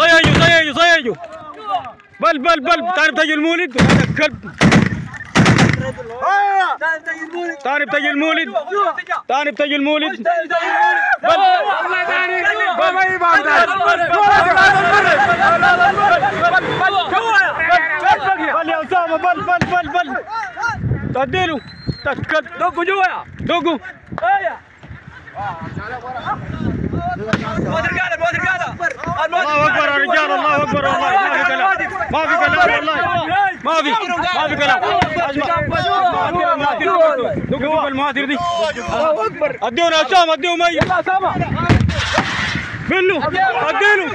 صيجوا صيجوا صيجوا بل بل بل. تعرف تجي المولد؟ هذا الكلب. تاني بتجي المولد؟ تاني بتجي المولد؟ بل. بل يا أسامة بل بل بل بل. تديله تكت دقوا جوا. دقوا موت ما في كلام ما في كلام والله ما في ما في كلام اسمع دقوا بالمهاتير دي الله اكبر اديهم يا اسامه اديهم اي يلا سامع بلو اديله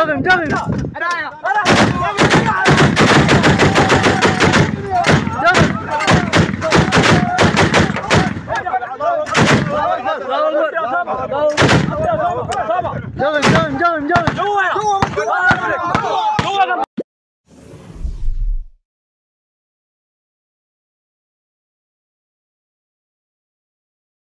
ở đằng trước thì ở đây à ở đây Jump, jump, jump, jump.